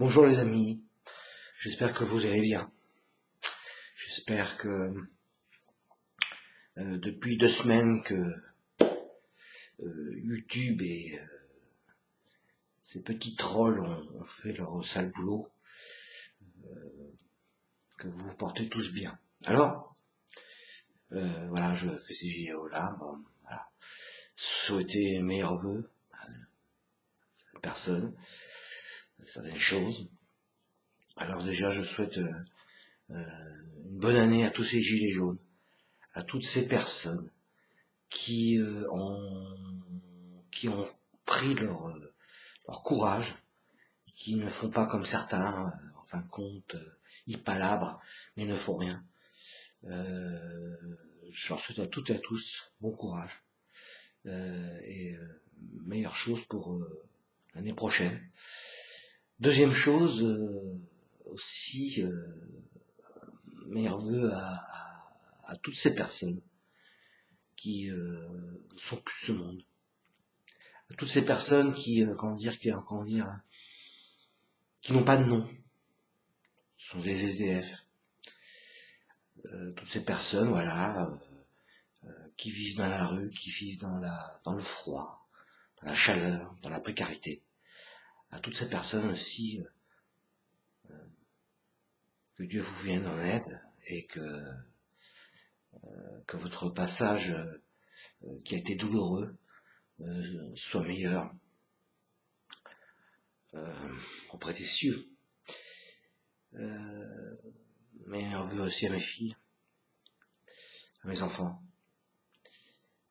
Bonjour les amis, j'espère que vous allez bien. J'espère que euh, depuis deux semaines que euh, YouTube et euh, ces petits trolls ont, fait leur sale boulot, que vous vous portez tous bien. Alors, voilà, je fais ces vidéos là, bon, voilà, souhaiter meilleurs vœux à personne certaines choses. Alors déjà, je souhaite euh, euh, une bonne année à tous ces gilets jaunes, à toutes ces personnes qui euh, ont qui ont pris leur leur courage qui ne font pas comme certains, en fin de compte, ils palabrent mais ne font rien. je leur souhaite à toutes et à tous bon courage et meilleure chose pour l'année prochaine. Deuxième chose, euh, aussi, euh, meilleurs vœux à, toutes ces personnes qui euh, ne sont plus de ce monde. À toutes ces personnes qui, euh, comment dire, qui, comment dire, qui n'ont pas de nom. Ce sont des SDF. toutes ces personnes, voilà, qui vivent dans la rue, qui vivent dans le froid, dans la chaleur, dans la précarité à toutes ces personnes aussi euh, euh, que Dieu vous vienne en aide et que euh, que votre passage qui a été douloureux soit meilleur auprès des cieux. mais on veut aussi à mes filles, à mes enfants,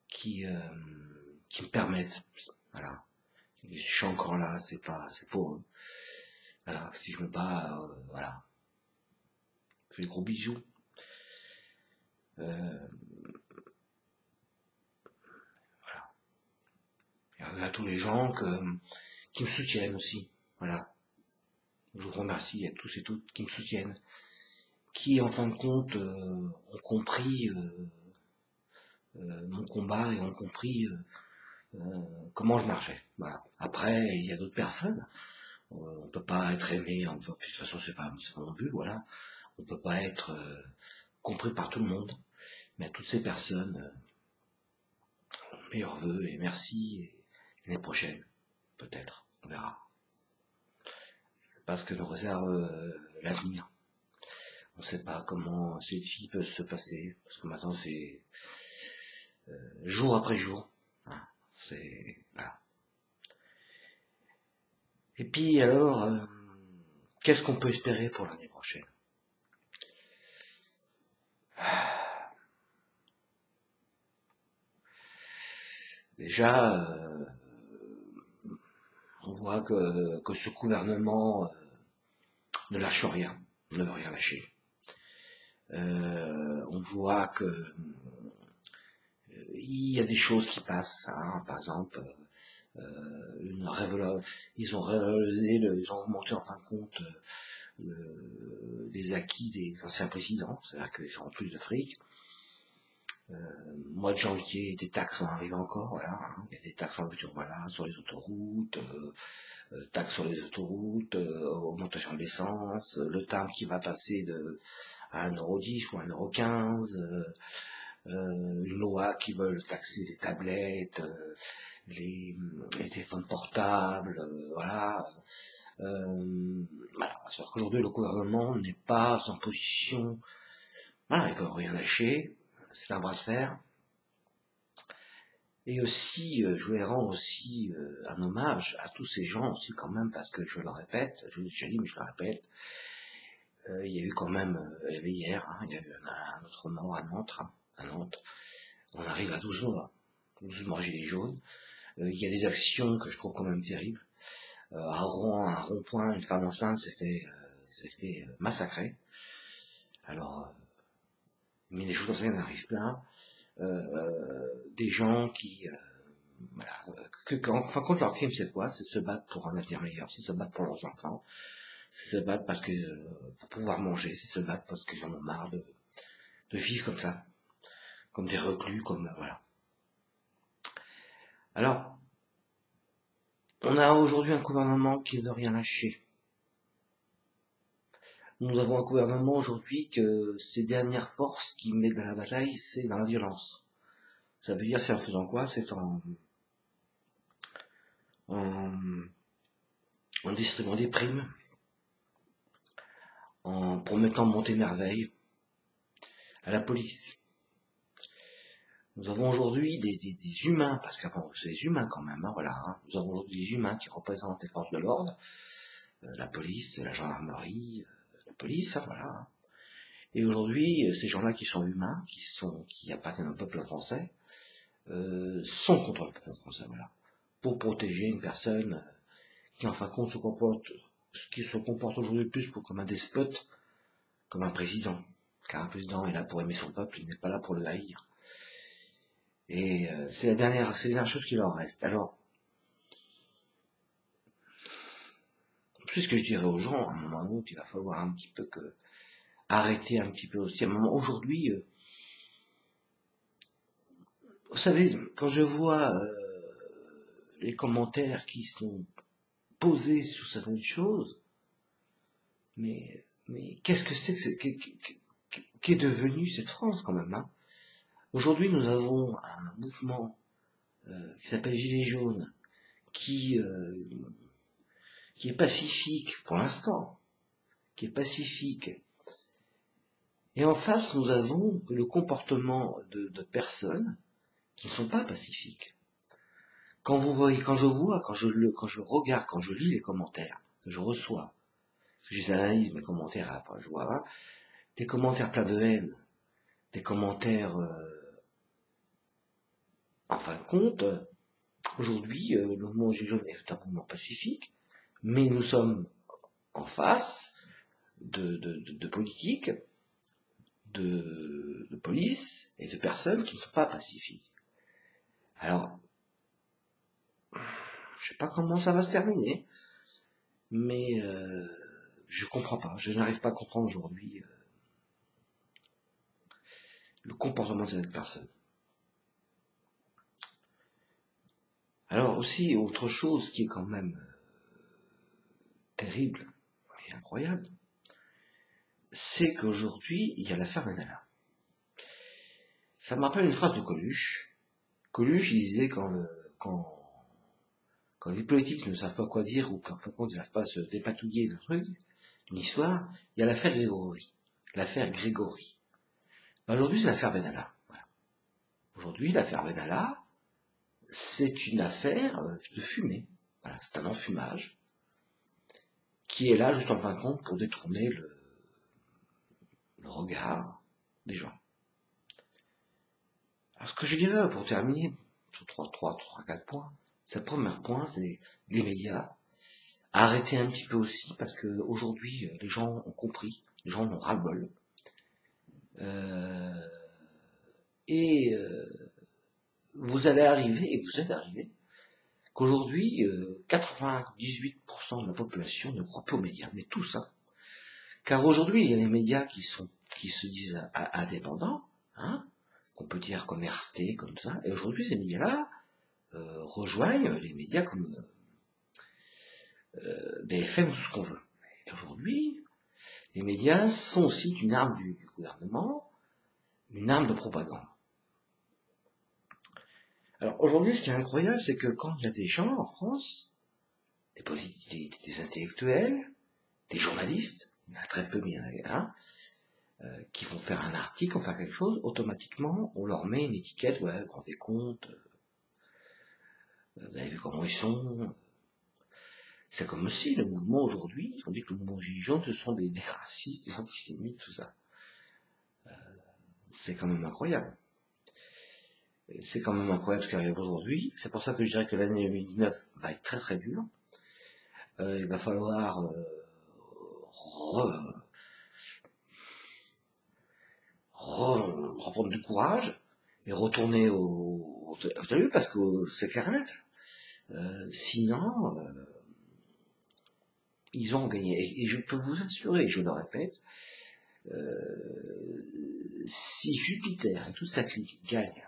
qui, qui me permettent, voilà, je suis encore là, c'est pas, c'est pour eux. Voilà, si je me bats, euh, voilà. Je fais des gros bisous. Euh, voilà. Et à tous les gens que, qui me soutiennent aussi. Voilà. Je vous remercie à tous et toutes qui me soutiennent, qui en fin de compte euh, ont compris mon combat et ont compris euh, comment je marchais. Après, il y a d'autres personnes. Euh, on peut pas être aimé, de toute façon c'est pas, pas mon but, voilà. On peut pas être euh, compris par tout le monde. Mais à toutes ces personnes, meilleurs voeux et merci. l'année prochaine, peut-être, on verra. Parce que nous réserve l'avenir. On ne sait pas comment cette vie peut se passer, parce que maintenant c'est jour après jour. C'est voilà. Et puis alors, euh, qu'est-ce qu'on peut espérer pour l'année prochaine? Déjà, euh, on voit que, que ce gouvernement euh, ne lâche rien, ne veut rien lâcher. on voit que il y a des choses qui passent. Hein, par exemple, euh, une ils ont révélé, ils ont augmenté en fin de compte euh, les acquis des anciens présidents, c'est-à-dire qu'ils ont plus de fric. Euh, mois de janvier, des taxes vont arriver encore, voilà. Hein. il y a des taxes en voiture, voilà, sur les autoroutes, euh, euh, taxes sur les autoroutes, augmentation de l'essence, le timbre qui va passer de à 1,10€ ou 1,15€, euh, une loi qui veulent taxer les tablettes, euh, les, les, téléphones portables, euh, voilà. Euh, voilà. C'est-à-dire qu'aujourd'hui, le gouvernement n'est pas en position, voilà, il veut rien lâcher, c'est un bras de fer. Et aussi, je voulais rendre aussi un hommage à tous ces gens aussi quand même, parce que je le répète, je l'ai déjà dit, mais je le répète, il y a eu quand même, hier, hein, il y a eu un, autre mort à Nantes, hein, à Nantes. On arrive à 12 mois, 12 mois gilets jaunes. Euh, il y a des actions que je trouve quand même terribles. Euh, à Rouen, un rond-point, une femme enceinte s'est fait, euh, fait euh, massacrer. Alors, mais les jours ça arrivent plein. des gens qui, voilà, que, en fin de leur crime, c'est quoi? C'est se battre pour un avenir meilleur, c'est se battre pour leurs enfants, c'est se battre parce que pour pouvoir manger, c'est se battre parce qu'ils en ont marre de vivre comme ça comme des reclus, comme euh, voilà. Alors, on a aujourd'hui un gouvernement qui ne veut rien lâcher. Nous avons un gouvernement aujourd'hui que ses dernières forces qui met dans la bataille, c'est dans la violence. Ça veut dire, c'est en faisant quoi? C'est en, en, en distribuant des primes, en promettant monter merveille à la police. Nous avons aujourd'hui des, des, humains, parce qu'avant c'est des humains quand même, hein, voilà. Hein. Nous avons aujourd'hui des humains qui représentent les forces de l'ordre, euh, la police, la gendarmerie, euh, la police, hein, voilà. Hein. Et aujourd'hui, euh, ces gens-là qui sont humains, qui sont, qui appartiennent au peuple français, euh, sont contre le peuple français, voilà, pour protéger une personne qui en fin de compte se comporte, qui se comporte aujourd'hui plus pour, comme un despote, comme un président. Car un président est là pour aimer son peuple, il n'est pas là pour le haïr. Et euh, c'est la dernière, c'est la dernière chose qui leur reste. Alors, c'est ce que je dirais aux gens, à un moment ou il va falloir un petit peu que arrêter un petit peu aussi. À un moment, aujourd'hui, euh, vous savez, quand je vois euh, les commentaires qui sont posés sur certaines choses, mais mais qu'est-ce que c'est que qu'est devenu cette France quand même hein? Aujourd'hui, nous avons un mouvement euh, qui s'appelle Gilets jaunes, qui, euh, qui est pacifique pour l'instant, qui est pacifique. Et en face, nous avons le comportement de, personnes qui ne sont pas pacifiques. Quand vous voyez, quand je vois, quand je le, quand je regarde, quand je lis les commentaires que je reçois, parce que j'analyse mes commentaires après, je vois hein, des commentaires pleins de haine, des commentaires euh, en fin de compte, aujourd'hui, euh, le mouvement Gilets est un mouvement pacifique, mais nous sommes en face de, politiques, de, police et de personnes qui ne sont pas pacifiques. Alors, je sais pas comment ça va se terminer, mais euh, je comprends pas. Je n'arrive pas à comprendre aujourd'hui euh, le comportement de cette personne. Alors aussi, autre chose qui est quand même euh, terrible et incroyable, c'est qu'aujourd'hui, il y a l'affaire Benalla. Ça me rappelle une phrase de Coluche. Coluche, il disait quand, quand, quand les politiques ne savent pas quoi dire ou qu'en fin de compte, ils ne savent pas se dépatouiller d'un truc, d'une histoire, il y a l'affaire Grégory. L'affaire Grégory. Ben, aujourd'hui, c'est l'affaire Benalla. Aujourd'hui, l'affaire Benalla, c'est une affaire euh, de fumée. Voilà, c'est un enfumage qui est là juste en fin de compte pour détourner le, regard des gens. Alors ce que je dirais pour terminer sur trois, trois, trois, quatre points, c'est le premier point, c'est les médias. Arrêtez un petit peu aussi parce que aujourd'hui euh, les gens ont compris, les gens ont ras-le-bol. Euh, et vous allez arriver, et vous êtes arrivé, qu'aujourd'hui, 98% euh, de la population ne croit pas aux médias, mais tout ça. Car aujourd'hui, il y a des médias qui sont, qui se disent indépendants, hein, qu'on peut dire comme RT, comme ça, et aujourd'hui, ces médias-là euh, rejoignent les médias comme euh, BFM ou tout ce qu'on veut. Et aujourd'hui, les médias sont aussi une arme du gouvernement, une arme de propagande. Alors aujourd'hui, ce qui est incroyable, c'est que quand il y a des gens en France, des, politiques, des, intellectuels, des journalistes, il y en a très peu, mais il y en a un, euh, qui vont faire un article, faire quelque chose, automatiquement, on leur met une étiquette, ouais, vous rendez compte, euh, vous avez vu comment ils sont. C'est comme aussi le mouvement aujourd'hui, on dit que le mouvement Gilets ce sont des, racistes, des antisémites, tout ça. Euh, c'est quand même incroyable c'est quand même incroyable ce qui arrive aujourd'hui. C'est pour ça que je dirais que l'année 2019 va être très très dure. Euh, il va falloir euh, reprendre du courage et retourner au... Avez vu Parce que c'est clair euh, sinon, euh, ils ont gagné. Et je peux vous assurer, je le répète, euh, si Jupiter et toute sa clique gagnent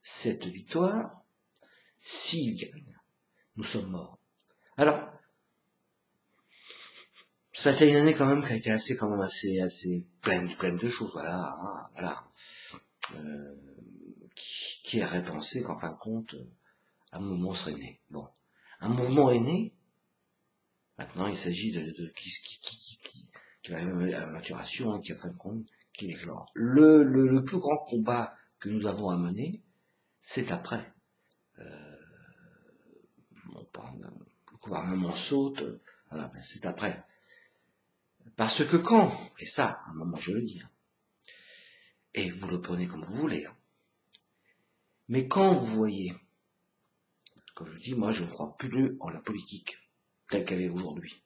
cette victoire, s'il gagne, nous sommes morts. Alors, ça a été une année quand même qui a été assez quand même assez assez pleine pleine de choses voilà hein, voilà. Euh, qui, qui aurait pensé qu'en fin de compte un mouvement serait né. Bon. Un mouvement est né. Maintenant il s'agit de, de, qui qui qui qui, qui arrive à la maturation et qui en fin de compte qui l'éclore le, le le plus grand combat que nous avons à mener c'est après. Euh, bon, le gouvernement saute voilà c'est après. Parce que quand, et ça, à un moment je le dis, hein, et vous le prenez comme vous voulez, hein, mais quand vous voyez, comme je dis, moi je ne crois plus en la politique telle qu'elle est aujourd'hui,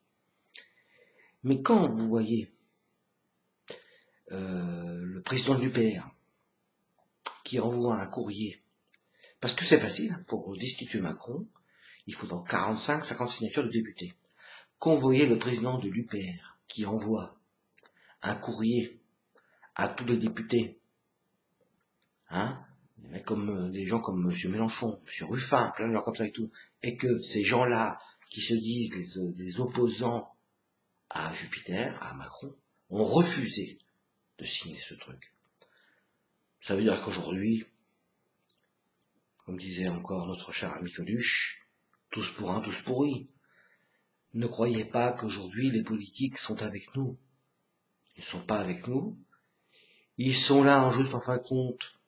mais quand vous voyez euh, le président du PR qui envoie un courrier, parce que c'est facile, hein, pour destituer Macron, il faut donc 45-50 signatures de députés. Voyez le président de l'UPR qui envoie un courrier à tous les députés, hein, comme euh, des gens comme M. Mélenchon, M. Ruffin, plein de gens comme ça et tout, et que ces gens-là, qui se disent les, euh, les, opposants à Jupiter, à Macron, ont refusé de signer ce truc. Ça veut dire qu'aujourd'hui, comme disait encore notre cher ami Coluche, tous pour un, tous pourris. Ne croyez pas qu'aujourd'hui les politiques sont avec nous. Ils ne sont pas avec nous. Ils sont là en juste en fin de compte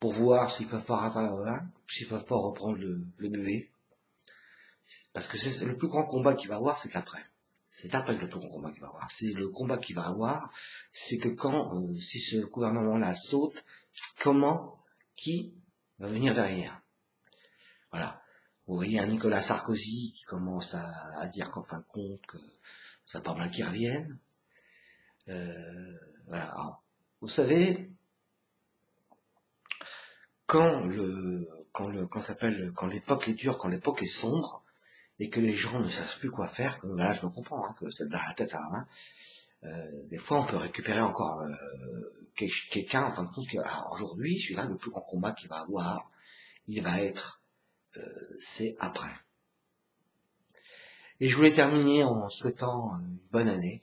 pour voir s'ils peuvent pas hein, s'ils peuvent pas reprendre le, le bébé. Parce que c'est le plus grand combat qu'il va avoir, c'est après. C'est après le plus grand combat qu'il va avoir. C'est le combat qu'il va avoir, c'est que quand, euh, si ce gouvernement-là saute, comment, qui va venir derrière. Voilà. Vous voyez un Nicolas Sarkozy qui commence à, dire qu'en fin de compte, que ça pas mal qu'il revienne. Euh, voilà. vous savez, quand le, quand le, quand s'appelle, quand l'époque est dure, quand l'époque est sombre, et que les gens ne savent plus quoi faire, que, voilà, je me comprends, hein, que dans la tête ça hein, euh, des fois on peut récupérer encore euh, quelqu'un, en fin de compte, aujourd'hui, celui-là, le plus grand combat qu'il va avoir, il va être euh, c'est après. Et je voulais terminer en souhaitant une bonne année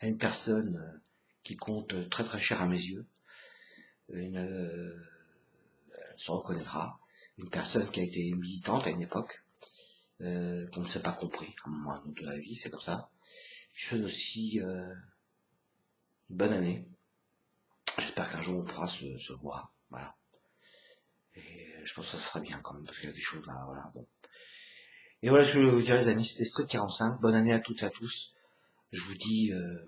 à une personne euh, qui compte très très cher à mes yeux. Une, euh, elle se reconnaîtra. Une personne qui a été militante à une époque, euh, qu'on ne s'est pas compris, à un moment de la vie, c'est comme ça. Je souhaite aussi une bonne année. J'espère qu'un jour on pourra se, se voir. Voilà je pense que ça sera bien quand même, parce qu'il y a des choses là, voilà, bon. Et voilà ce que je voulais vous dire les amis, c'était Street 45, bonne année à toutes et à tous. Je vous dis, euh,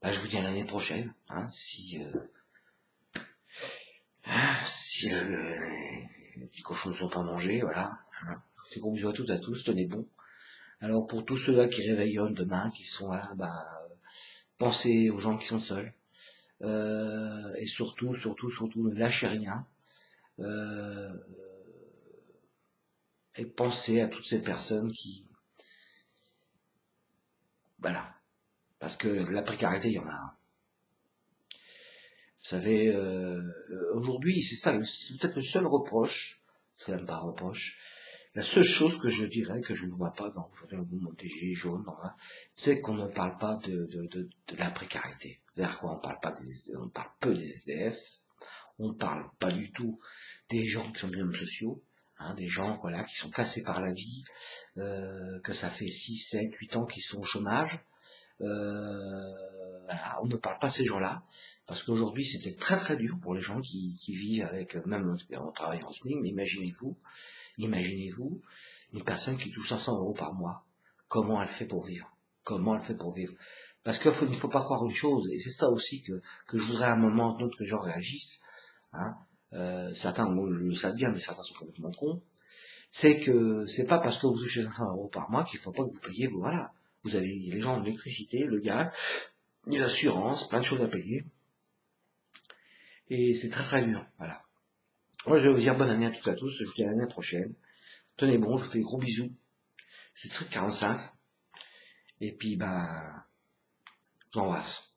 bah, je vous dis à l'année prochaine, hein, si, euh, si les petits cochons ne sont pas mangés, voilà. Hein. Je vous fais gros bisous à toutes et à tous, tenez bon. Alors pour tous ceux-là qui réveillonnent demain, qui sont là, bah, pensez aux gens qui sont seuls. Euh, et surtout, surtout, surtout, ne lâchez rien. Euh, et penser à toutes ces personnes qui... Voilà. Parce que la précarité, il y en a. Vous savez, euh, aujourd'hui, c'est ça, c'est peut-être le seul reproche, c'est même pas un reproche, la seule chose que je dirais, que je ne vois pas dans aujourd'hui le mouvement des Gilets jaunes, c'est qu'on ne parle pas de, la précarité. Vers quoi on parle pas des, on parle peu des SDF, on parle pas du tout des gens qui sont des hommes sociaux, hein, des gens voilà qui sont cassés par la vie, euh, que ça fait 6, 7, 8 ans qu'ils sont au chômage. Euh, on ne parle pas de ces gens-là, parce qu'aujourd'hui c'est peut-être très très dur pour les gens qui, vivent avec, même en travaillant en SMIC, mais imaginez-vous, imaginez-vous une personne qui touche 500 euros par mois, comment elle fait pour vivre? Comment elle fait pour vivre? Parce qu'il ne faut pas croire une chose, et c'est ça aussi que, que je voudrais à un moment ou que les gens réagissent, hein, euh, certains le savent bien, mais certains sont complètement cons, c'est que c'est pas parce que vous touchez 500 euros par mois qu'il faut pas que vous payiez, voilà. Vous avez les gens l'électricité, le gaz, les assurances, plein de choses à payer. Et c'est très très dur, voilà. Moi, je vais vous dire bonne année à toutes et à tous, je vous dis à l'année prochaine. Tenez bon, je vous fais gros bisous. C'est Street 45. Et puis, bah, je vous embrasse.